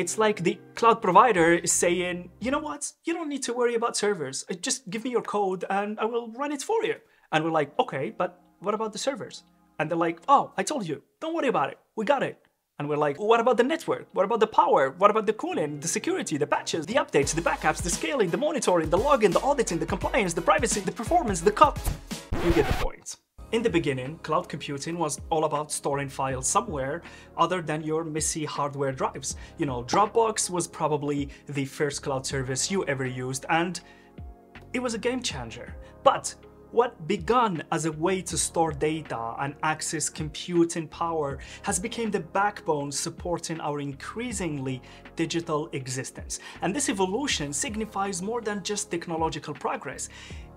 It's like the cloud provider is saying, you know what? You don't need to worry about servers. Uh, Just give me your code and I will run it for you. And we're like, okay, but what about the servers? And they're like, oh, I told you, don't worry about it. We got it. And we're like, what about the network? What about the power? What about the cooling, the security, the patches, the updates, the backups, the scaling, the monitoring, the login, the auditing, the compliance, the privacy, the performance, the cut? You get the point. In the beginning, cloud computing was all about storing files somewhere other than your messy hardware drives. You know, Dropbox was probably the first cloud service you ever used and it was a game changer. But what began as a way to store data and access computing power has become the backbone supporting our increasingly digital existence. And this evolution signifies more than just technological progress.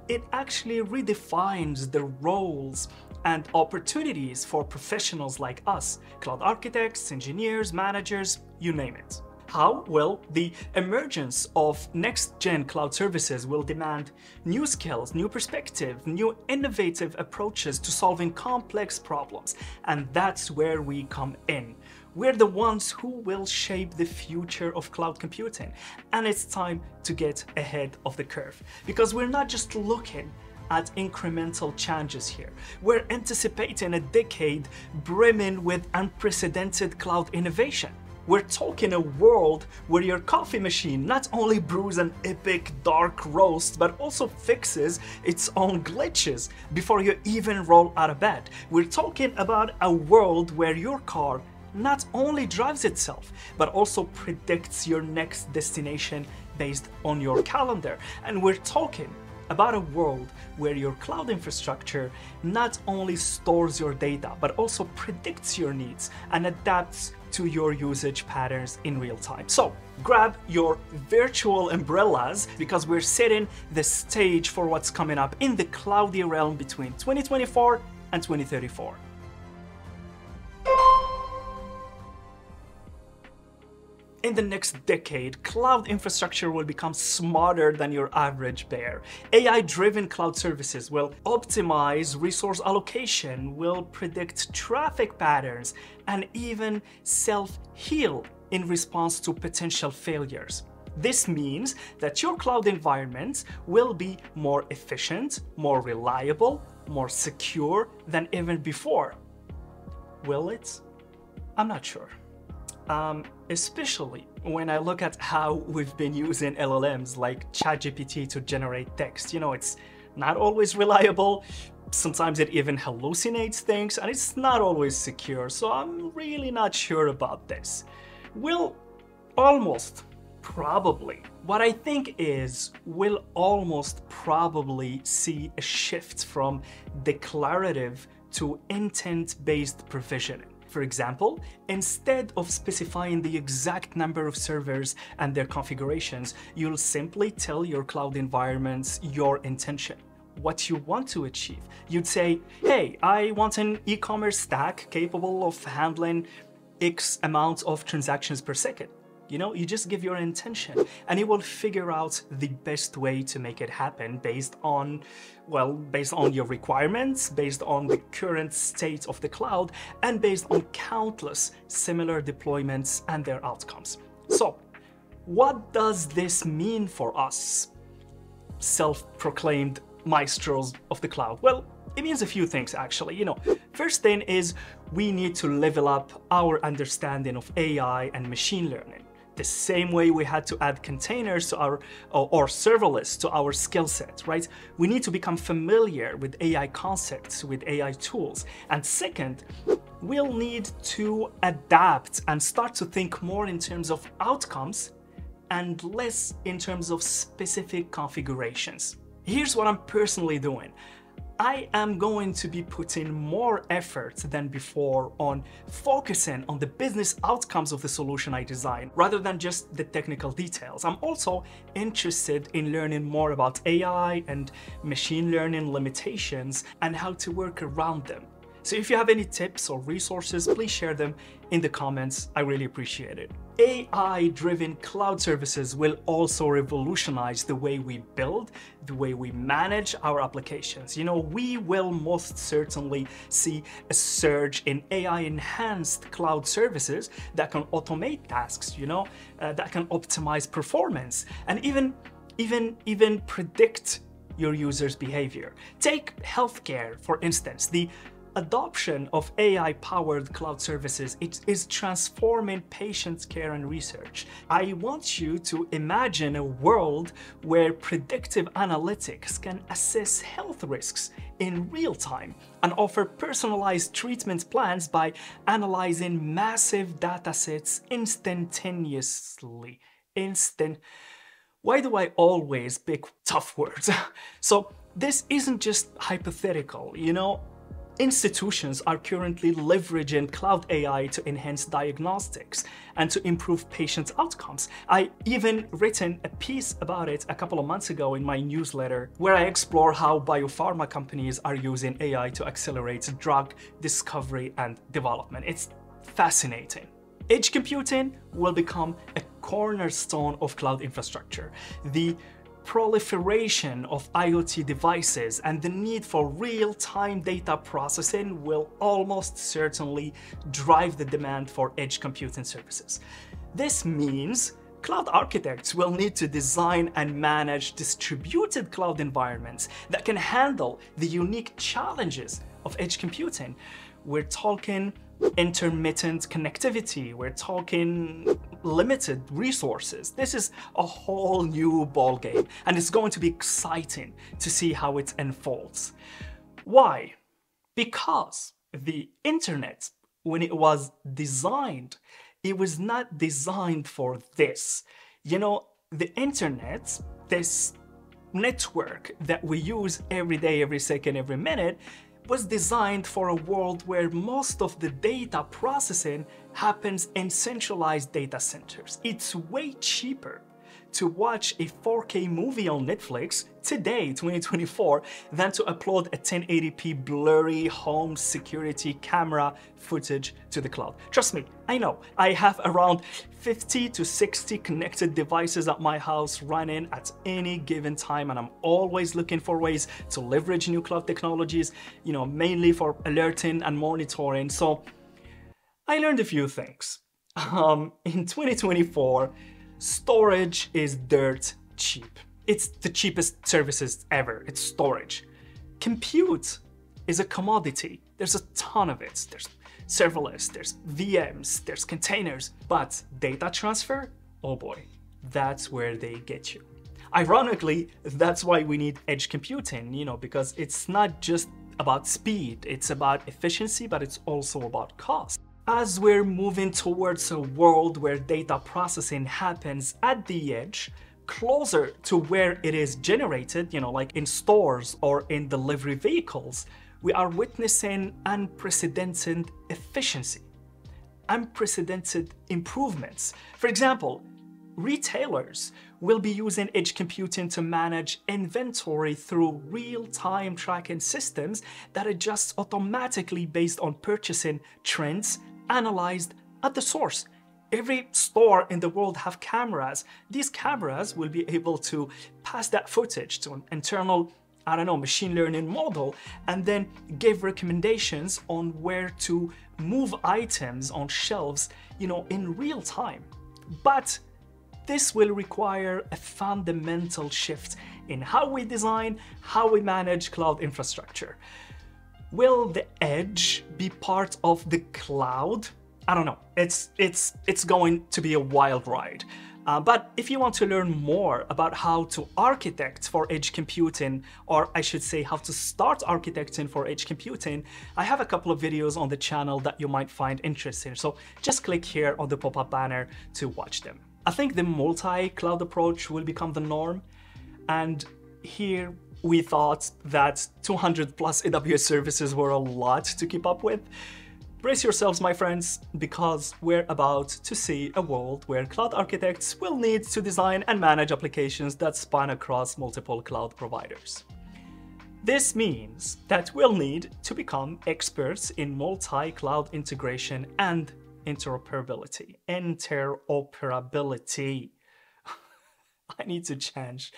It actually redefines the roles and opportunities for professionals like us, cloud architects, engineers, managers, you name it. How? Well, the emergence of next-gen cloud services will demand new skills, new perspective, new innovative approaches to solving complex problems. And that's where we come in. We're the ones who will shape the future of cloud computing. And it's time to get ahead of the curve. Because we're not just looking at incremental changes here. We're anticipating a decade brimming with unprecedented cloud innovation. We're talking a world where your coffee machine not only brews an epic dark roast, but also fixes its own glitches before you even roll out of bed. We're talking about a world where your car not only drives itself, but also predicts your next destination based on your calendar. And we're talking about a world where your cloud infrastructure not only stores your data, but also predicts your needs and adapts to your usage patterns in real time. So grab your virtual umbrellas because we're setting the stage for what's coming up in the cloudy realm between 2024 and 2034. In the next decade, cloud infrastructure will become smarter than your average bear. AI driven cloud services will optimize resource allocation, will predict traffic patterns, and even self heal in response to potential failures. This means that your cloud environment will be more efficient, more reliable, more secure than even before. Will it? I'm not sure. Um, especially when I look at how we've been using LLMs like ChatGPT to generate text. You know, it's not always reliable, sometimes it even hallucinates things, and it's not always secure, so I'm really not sure about this. We'll almost probably. What I think is we'll almost probably see a shift from declarative to intent-based provisioning. For example, instead of specifying the exact number of servers and their configurations, you'll simply tell your cloud environments your intention what you want to achieve. You'd say, hey, I want an e-commerce stack capable of handling X amount of transactions per second. You know, you just give your intention and it will figure out the best way to make it happen based on, well, based on your requirements, based on the current state of the cloud, and based on countless similar deployments and their outcomes. So, what does this mean for us, self-proclaimed maestros of the cloud? Well, it means a few things actually. You know, first thing is we need to level up our understanding of AI and machine learning. The same way we had to add containers to our or, or serverless to our skill set, right? We need to become familiar with AI concepts, with AI tools. And second, we'll need to adapt and start to think more in terms of outcomes and less in terms of specific configurations. Here's what I'm personally doing. I am going to be putting more effort than before on focusing on the business outcomes of the solution I design rather than just the technical details. I'm also interested in learning more about AI and machine learning limitations and how to work around them. So if you have any tips or resources, please share them in the comments. I really appreciate it. AI-driven cloud services will also revolutionize the way we build, the way we manage our applications. You know, we will most certainly see a surge in AI-enhanced cloud services that can automate tasks, you know, uh, that can optimize performance and even, even, even predict your user's behavior. Take healthcare, for instance. The adoption of AI-powered cloud services is transforming patient care and research. I want you to imagine a world where predictive analytics can assess health risks in real time and offer personalized treatment plans by analyzing massive datasets instantaneously. Instant. Why do I always pick tough words? so this isn't just hypothetical, you know? Institutions are currently leveraging cloud AI to enhance diagnostics and to improve patient outcomes. I even written a piece about it a couple of months ago in my newsletter where I explore how biopharma companies are using AI to accelerate drug discovery and development. It's fascinating. Edge computing will become a cornerstone of cloud infrastructure. The proliferation of IoT devices and the need for real-time data processing will almost certainly drive the demand for edge computing services. This means cloud architects will need to design and manage distributed cloud environments that can handle the unique challenges of edge computing. We're talking intermittent connectivity. We're talking limited resources. This is a whole new ballgame, and it's going to be exciting to see how it unfolds. Why? Because the internet, when it was designed, it was not designed for this. You know, the internet, this network that we use every day, every second, every minute, was designed for a world where most of the data processing happens in centralized data centers. It's way cheaper to watch a 4K movie on Netflix today, 2024, than to upload a 1080p blurry home security camera footage to the cloud. Trust me, I know. I have around 50 to 60 connected devices at my house running at any given time, and I'm always looking for ways to leverage new cloud technologies, you know, mainly for alerting and monitoring. So I learned a few things. Um, in 2024, storage is dirt cheap. It's the cheapest services ever, it's storage. Compute is a commodity. There's a ton of it. There's serverless, there's VMs, there's containers, but data transfer, oh boy, that's where they get you. Ironically, that's why we need edge computing, you know, because it's not just about speed, it's about efficiency, but it's also about cost. As we're moving towards a world where data processing happens at the edge, closer to where it is generated, you know, like in stores or in delivery vehicles, we are witnessing unprecedented efficiency, unprecedented improvements. For example, retailers will be using edge computing to manage inventory through real-time tracking systems that adjust automatically based on purchasing trends analyzed at the source. Every store in the world have cameras. These cameras will be able to pass that footage to an internal I don't know, machine learning model and then give recommendations on where to move items on shelves, you know, in real time. But this will require a fundamental shift in how we design, how we manage cloud infrastructure. Will the edge be part of the cloud? I don't know. It's it's it's going to be a wild ride. Uh, but if you want to learn more about how to architect for edge computing, or I should say how to start architecting for edge computing, I have a couple of videos on the channel that you might find interesting. So just click here on the pop-up banner to watch them. I think the multi-cloud approach will become the norm. And here we thought that 200 plus AWS services were a lot to keep up with. Brace yourselves, my friends, because we're about to see a world where cloud architects will need to design and manage applications that span across multiple cloud providers. This means that we'll need to become experts in multi-cloud integration and interoperability. Interoperability. I need to change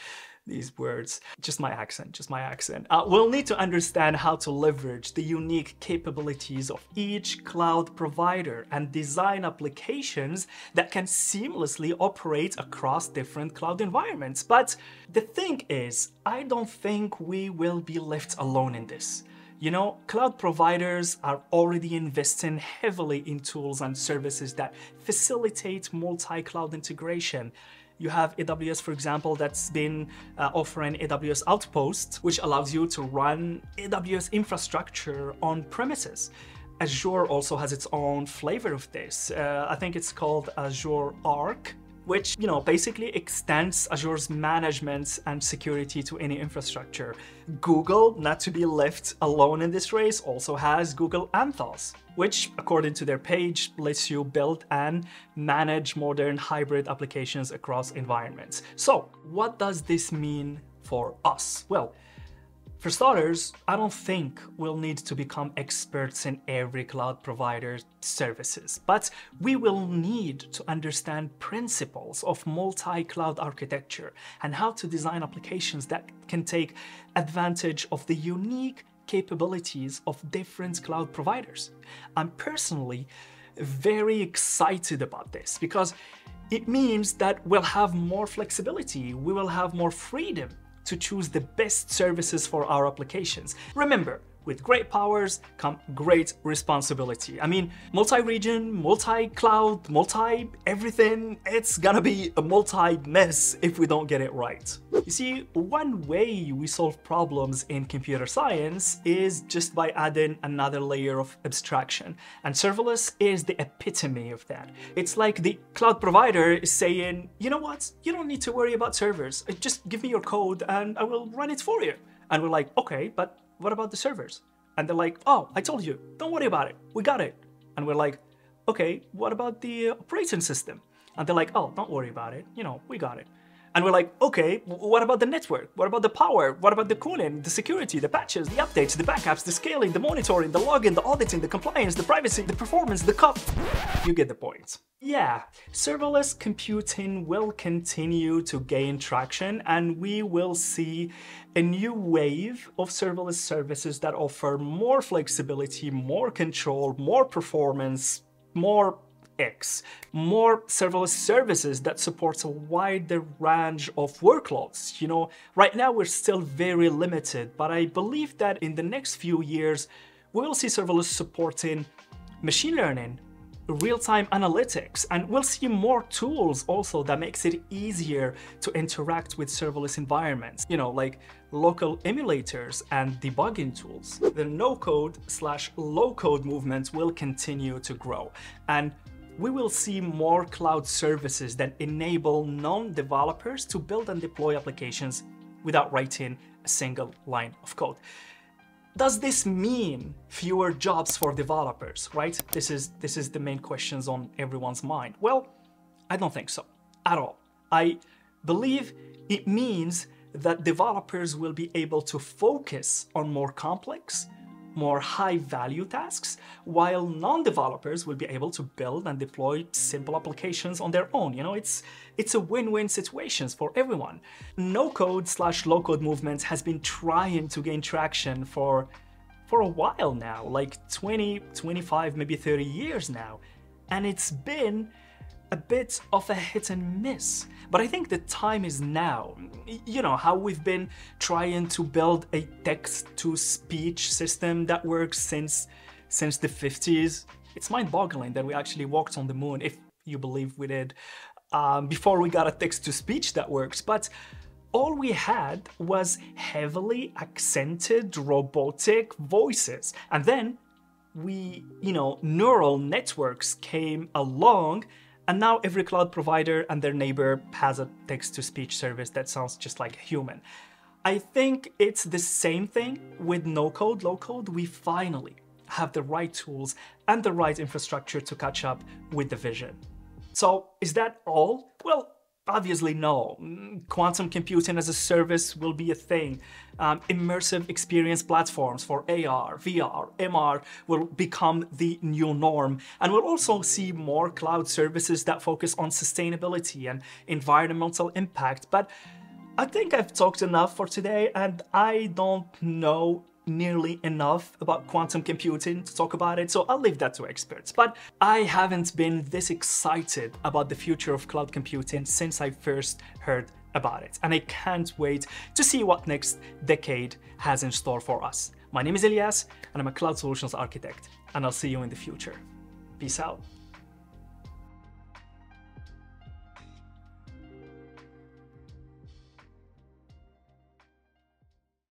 these words. Just my accent, just my accent. Uh, we'll need to understand how to leverage the unique capabilities of each cloud provider and design applications that can seamlessly operate across different cloud environments. But the thing is, I don't think we will be left alone in this. You know, cloud providers are already investing heavily in tools and services that facilitate multi-cloud integration. You have AWS, for example, that's been uh, offering AWS Outpost, which allows you to run AWS infrastructure on premises. Azure also has its own flavor of this. Uh, I think it's called Azure Arc, which, you know, basically extends Azure's management and security to any infrastructure. Google, not to be left alone in this race, also has Google Anthos, which, according to their page, lets you build and manage modern hybrid applications across environments. So, what does this mean for us? Well, for starters, I don't think we'll need to become experts in every cloud provider's services, but we will need to understand principles of multi-cloud architecture and how to design applications that can take advantage of the unique capabilities of different cloud providers. I'm personally very excited about this because it means that we'll have more flexibility, we will have more freedom to choose the best services for our applications. Remember, with great powers come great responsibility. I mean, multi-region, multi-cloud, multi-everything, it's gonna be a multi-mess if we don't get it right. You see, one way we solve problems in computer science is just by adding another layer of abstraction. And serverless is the epitome of that. It's like the cloud provider is saying, you know what, you don't need to worry about servers. Just give me your code and I will run it for you. And we're like, okay, but what about the servers? And they're like, oh, I told you, don't worry about it, we got it. And we're like, okay, what about the operating system? And they're like, oh, don't worry about it, you know, we got it. And we're like, okay, what about the network? What about the power? What about the cooling, the security, the patches, the updates, the backups, the scaling, the monitoring, the login, the auditing, the compliance, the privacy, the performance, the cup? You get the point. Yeah, serverless computing will continue to gain traction and we will see a new wave of serverless services that offer more flexibility, more control, more performance, more X, more serverless services that supports a wider range of workloads. You know, right now we're still very limited, but I believe that in the next few years, we will see serverless supporting machine learning, real-time analytics, and we'll see more tools also that makes it easier to interact with serverless environments, you know, like local emulators and debugging tools. The no-code slash low-code movement will continue to grow, and we will see more cloud services that enable non-developers to build and deploy applications without writing a single line of code. Does this mean fewer jobs for developers, right? This is, this is the main questions on everyone's mind. Well, I don't think so at all. I believe it means that developers will be able to focus on more complex, more high-value tasks, while non-developers will be able to build and deploy simple applications on their own. You know, it's it's a win-win situations for everyone. No-code slash low-code movement has been trying to gain traction for for a while now, like 20, 25, maybe 30 years now. And it's been a bit of a hit and miss. But I think the time is now. You know, how we've been trying to build a text-to-speech system that works since, since the 50s. It's mind-boggling that we actually walked on the moon, if you believe we did, um, before we got a text-to-speech that works. But all we had was heavily accented robotic voices. And then we, you know, neural networks came along and now every cloud provider and their neighbor has a text-to-speech service that sounds just like a human. I think it's the same thing with no-code, low-code. We finally have the right tools and the right infrastructure to catch up with the vision. So is that all? Well, Obviously, no. Mm, Quantum computing as a service will be a thing. Um, immersive experience platforms for AR, VR, MR will become the new norm. And we'll also see more cloud services that focus on sustainability and environmental impact. But I think I've talked enough for today, and I don't know nearly enough about quantum computing to talk about it, so I'll leave that to experts. But I haven't been this excited about the future of cloud computing since I first heard about it, and I can't wait to see what next decade has in store for us. My name is iLyas, and I'm a cloud solutions architect, and I'll see you in the future. Peace out.